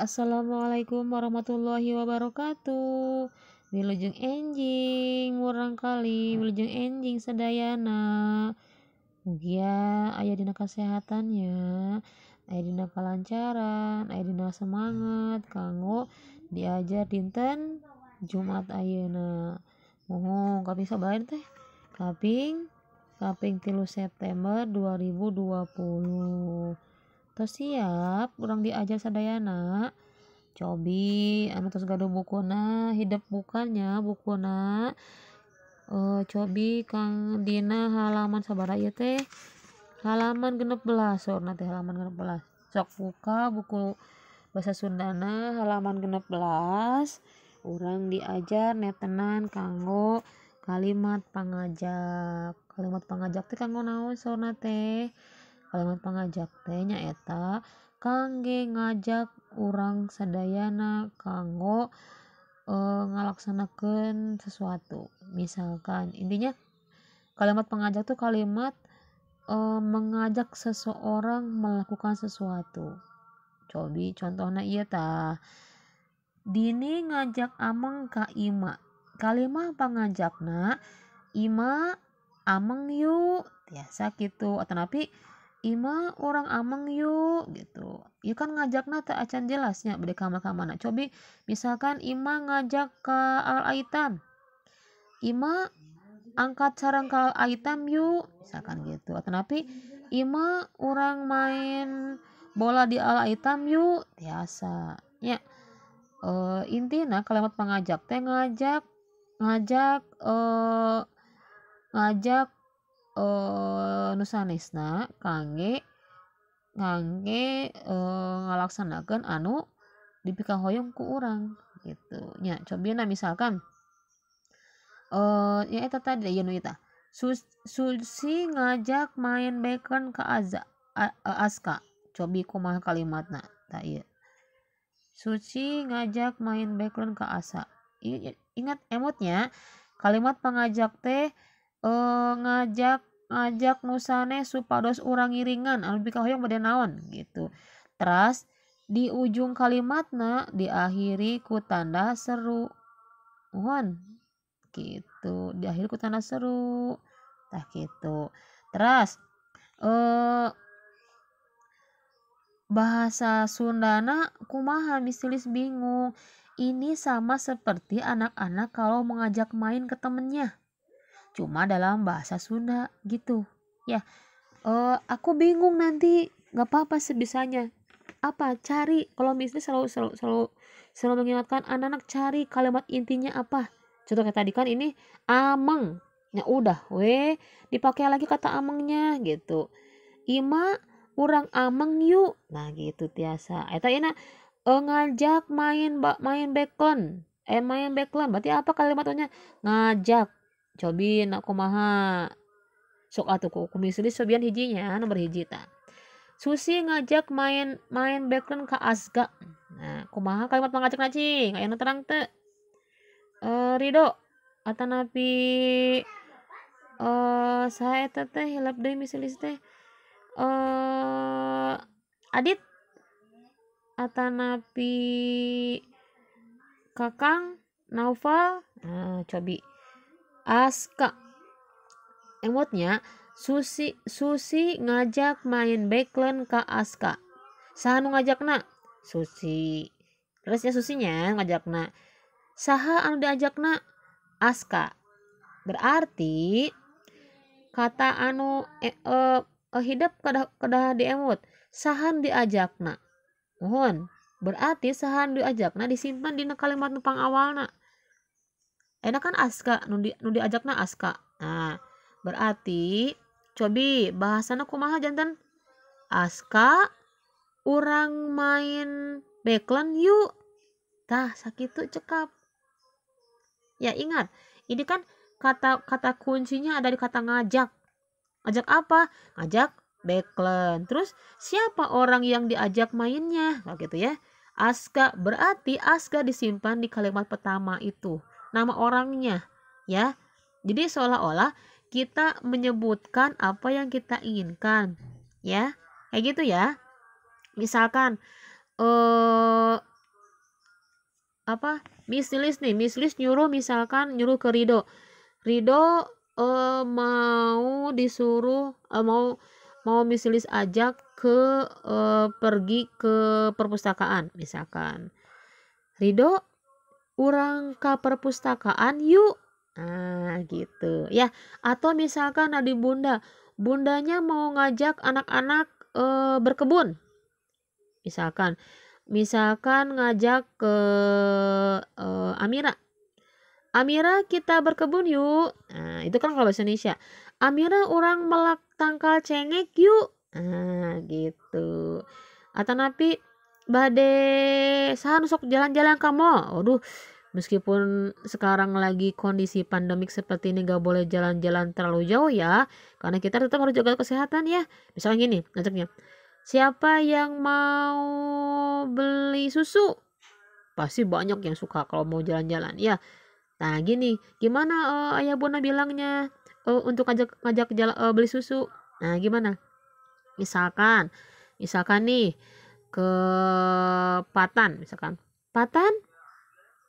Assalamualaikum warahmatullahi wabarakatuh. Wilujeng enjing murang kali wilujeng enjing sedayana. Mugia ayah dina kesehatannya, ayah dina kelancaran, ayah dina semangat kanggo diajar dinten Jumat ayeuna. Mohon kaping sabaraha teh? Kaping kaping tilu September 2020 tos siap kurang diajar sadayana. Cobi anu tos gaduh bukuna hidup bukannya bukuna. Uh, cobi kang dina halaman sabara ieu teh halaman genep belas sorna teh halaman genep belas. Sok buka buku bahasa Sundana halaman genep belas. Orang diajar netenan kanggo kalimat pangajak. Kalimat pangajak teh kanggo naon sorna teh kalimat pangajak teh nyaeta kangge ngajak orang sadayana kanggo e, ngalaksanakan sesuatu. Misalkan intinya kalimat pengajak tuh kalimat e, mengajak seseorang melakukan sesuatu. Cobi contohnya iya ta dini ngajak ameng ka ima kalimat pangajakna ima ameng yuk. Biasa gitu. Atau napi Ima orang ameng yuk gitu. Ya kan ngajakna tak acan jelasnya beda kamar kamana cobi misalkan Ima ngajak ke al aitam Ima angkat sarang ke al aitam yuk misalkan gitu. Atau napi Ima orang main bola di al aitam yuk biasa ya uh, intinya kalimat pengajak teh ngajak ngajak uh, ngajak uh, nusanesna kangge ngangge uh, ngalaksanakan anu dipika hoyong ku orang gitu. Nya cobina misalkan uh, ya eta tadi ya nu eta. Susi ngajak main bacon ke Aza A, Aska. Cobi kumaha kalimatna? Tak iya. Suci ngajak main bacon ke Asa. Ingat emotnya kalimat pengajak teh uh, ngajak ngajak nusane supados urang iringan anu bika hoyong bade naon? Gitu. Terus di ujung kalimatna diakhiri ku tanda seru. Mohon. Gitu. Diakhiri ku tanda seru. Tah gitu. Terus eh bahasa Sundana kumaha mistilis bingung. Ini sama seperti anak-anak kalau mengajak main ke temennya cuma dalam bahasa Sunda gitu. Ya uh, aku bingung nanti. Nggak apa-apa sebisanya apa? Cari. Kalau misalnya selalu selalu selalu selalu mengingatkan anak-anak cari kalimat intinya apa. Contoh kayak tadi kan ini ameng. Ya udah we dipakai lagi kata amengnya gitu. Ima kurang ameng yuk. Nah gitu tiasa. Eta enak uh, ngajak main main backland eh main backland berarti apa kalimatnya ngajak cobi nak kumaha sok atuh ku kumisili sobian hijinya nomor hiji ta. Susi ngajak main main background ke Asga. Nah kumaha kalimat mengajak nacing aya terang te uh, Rido atanapi uh, saya teh hilap deh misalis teh. Uh, Adit atanapi Kakang Naufal. Nah cobi Aska. Emotnya Susi Susi ngajak main backland ke Aska. Sahanu ngajak nak Susi. Terusnya Susinya ngajak nak saha anu diajak nak Aska. Berarti kata anu eh, eh, eh hidup kedah kedah diemut sahan diajak nak mohon. Berarti sahan diajak nak disimpan di kalimat nupang awal nak enak kan aska nu di nu diajakna aska. Nah berarti cobi bahasana kumaha jantan? Aska orang main backland yuk. Tah sakitu cekap. Ya ingat ini kan kata kata kuncinya ada di kata ngajak. Ngajak apa? Ngajak backland terus siapa orang yang diajak mainnya? Nah, gitu ya. Aska berarti aska disimpan di kalimat pertama itu nama orangnya ya. Jadi seolah-olah kita menyebutkan apa yang kita inginkan ya. Kayak gitu ya. Misalkan eh apa Miss nih Miss nyuruh misalkan nyuruh ke Rido Rido uh, mau disuruh uh, mau mau Miss ajak ke uh, pergi ke perpustakaan misalkan Rido orang ke perpustakaan yuk. Nah gitu. Ya atau misalkan ada bunda. Bundanya mau ngajak anak-anak uh, berkebun. Misalkan. Misalkan ngajak ke uh, Amira. Amira kita berkebun yuk. Nah itu kan kalau bahasa Indonesia. Amira orang melak tangkal cengek yuk. Nah gitu. Atau napi bade sahan sok jalan-jalan kamu aduh meskipun sekarang lagi kondisi pandemik seperti ini gak boleh jalan-jalan terlalu jauh ya karena kita tetap harus jaga kesehatan ya misalnya gini ngajaknya Siapa yang mau beli susu? Pasti banyak yang suka kalau mau jalan-jalan. Ya. Nah, gini, gimana uh, ayah Bunda bilangnya uh, untuk ngajak ngajak jalan uh, beli susu? Nah, gimana? Misalkan misalkan nih ke Patan misalkan. Patan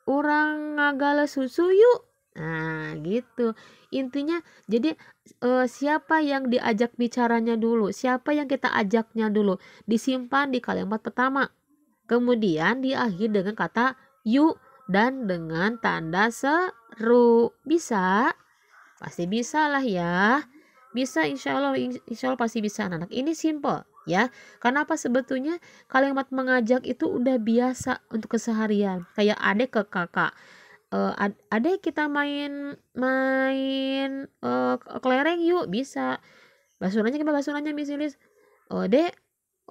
orang ngagala susu yuk Nah, gitu. Intinya jadi uh, siapa yang diajak bicaranya dulu, siapa yang kita ajaknya dulu, disimpan di kalimat pertama. Kemudian diakhiri dengan kata yuk dan dengan tanda seru. Bisa? Pasti bisa lah ya. Bisa insya Allah, insya Allah pasti bisa anak-anak. Ini simple ya. Karena apa? Sebetulnya kalimat mengajak itu udah biasa untuk keseharian. Kayak adek ke kakak. Uh, ada kita main main uh, kelereng yuk bisa. Basunanya kita basunanya misalnya oh dek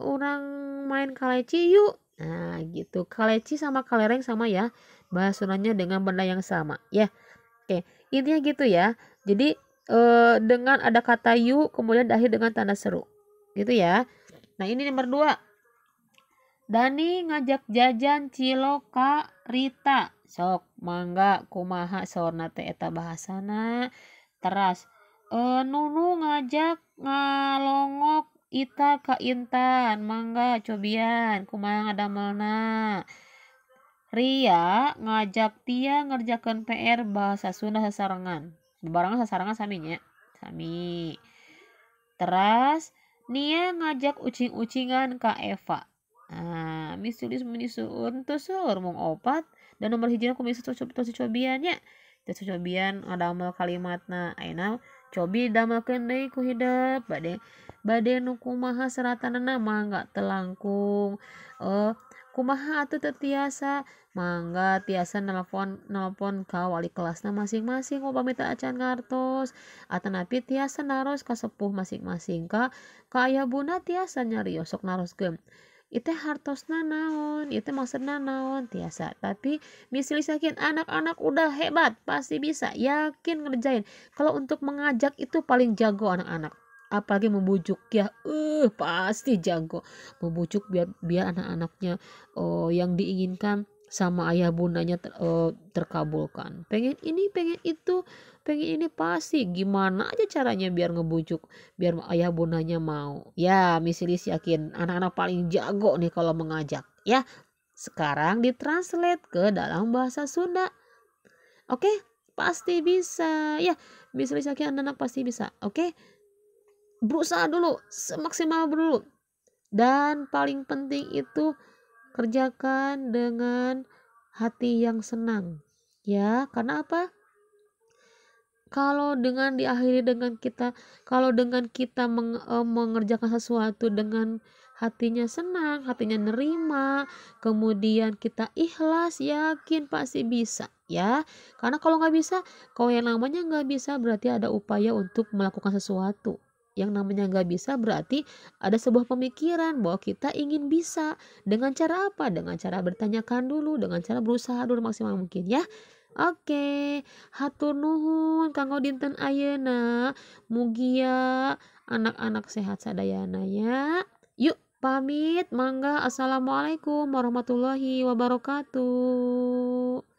orang main kaleci yuk. Nah gitu. Kaleci sama kelereng sama ya. Basunanya dengan benda yang sama ya. Oke intinya gitu ya. Jadi uh, dengan ada kata yuk kemudian akhir dengan tanda seru. Gitu ya nah ini nomor dua. Dani ngajak jajan Ciloka Rita. Sok mangga kumaha sorna teh eta bahasana. Teras e, nunu ngajak ngalongok ita ka intan. Mangga cobian kumaha ngadamelna? Ria ngajak Tia ngerjakan PR bahasa Sunda sasarangan. Barangan sasarangan saminya sami. Teras Nia ngajak ucing-ucingan ka Eva. Nah, misulis menisuun menisuun tusur mung opat dan nomor hijina kumis tusuk tusuk cobiannya. Tusuk cobian ada ah, amal kalimatna ayeuna cobi damalkeun deui ku hidup bade bade nu kumaha seratanana mah enggak telangkung. Eh uh, kumaha atuh tetiasa mangga tiasa nelpon nelpon ka wali kelasna masing-masing oh pamit acan ngartos. Atanapi tiasa naros ka sepuh masing-masing ka ka ayah buna tiasa nyari sok naroskeun itu hartosna naon itu maksudnya naon tiasa. Tapi misalnya yakin anak-anak udah hebat pasti bisa yakin ngerjain. Kalau untuk mengajak itu paling jago anak-anak apalagi membujuk. Ya eh uh, pasti jago. Membujuk biar biar anak-anaknya oh yang diinginkan sama ayah bundanya ter, uh, terkabulkan. Pengen ini pengen itu pengen ini pasti. Gimana aja caranya biar ngebujuk biar ayah bundanya mau? Ya misilis yakin anak-anak paling jago nih kalau mengajak. Ya sekarang ditranslate ke dalam bahasa Sunda. Oke pasti bisa. Ya misilis yakin anak-anak pasti bisa. Oke berusaha dulu semaksimal dulu. Dan paling penting itu kerjakan dengan hati yang senang ya. Karena apa? Kalau dengan diakhiri dengan kita kalau dengan kita meng, e, mengerjakan sesuatu dengan hatinya senang hatinya nerima kemudian kita ikhlas yakin pasti bisa ya. Karena kalau nggak bisa kalau yang namanya nggak bisa berarti ada upaya untuk melakukan sesuatu yang namanya nggak bisa berarti ada sebuah pemikiran bahwa kita ingin bisa. Dengan cara apa? Dengan cara bertanyakan dulu dengan cara berusaha dulu maksimal mungkin ya. Oke, hatur nuhun kanggo dinten ayeuna. Mugia anak-anak sehat sadayana ya. Yuk pamit mangga. Assalamualaikum warahmatullahi wabarakatuh.